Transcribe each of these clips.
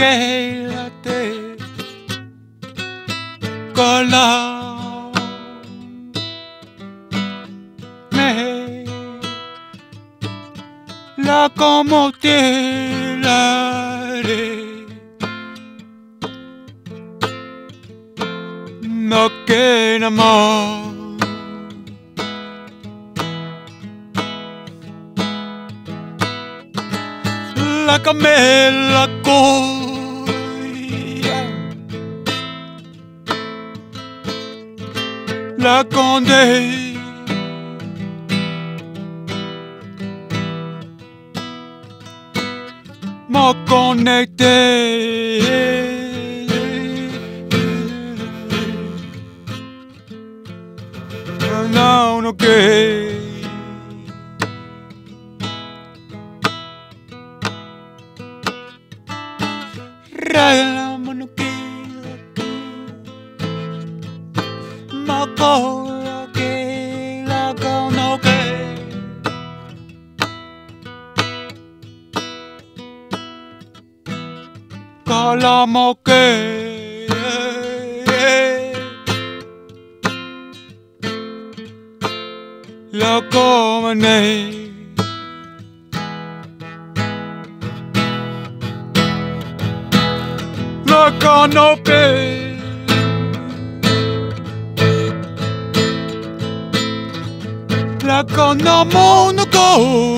la moquélate cola me la como te la no que más. La camela coya la me connecté no no que. La mano que cono que calamo que la comene la canopée. La canamonaco.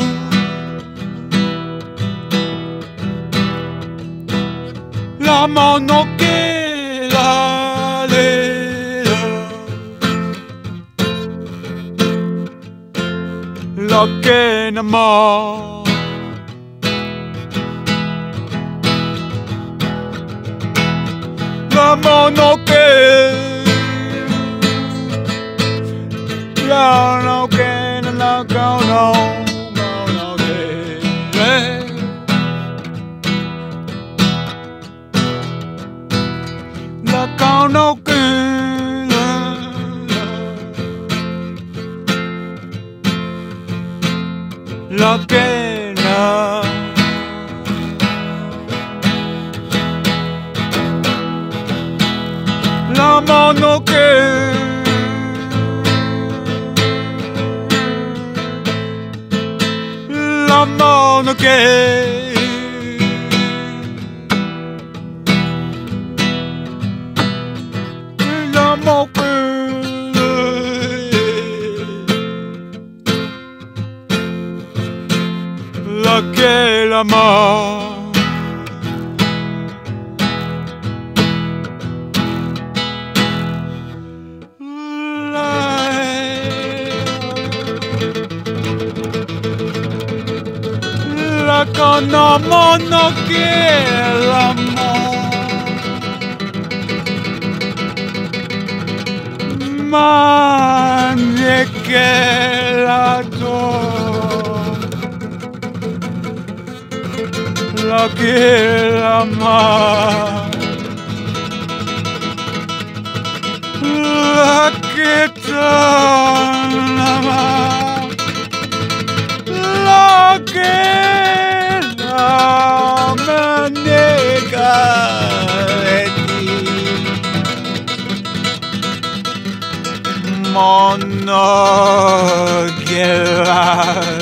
La mano que la La que namor. la mano que la que no la mano que la mano que que la que la mano la cana mono que el amor Manje que la to La que la La que ma La que la manega de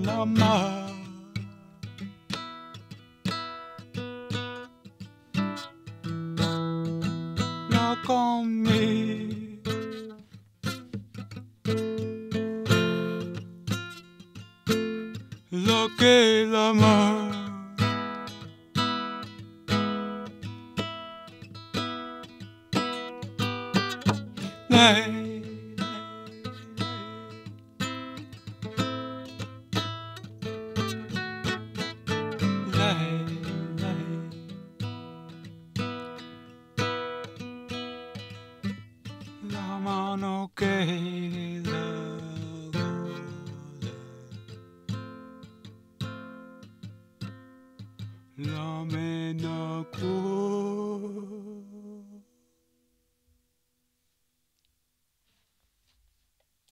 más. La conmigo. Lo que la más. La mena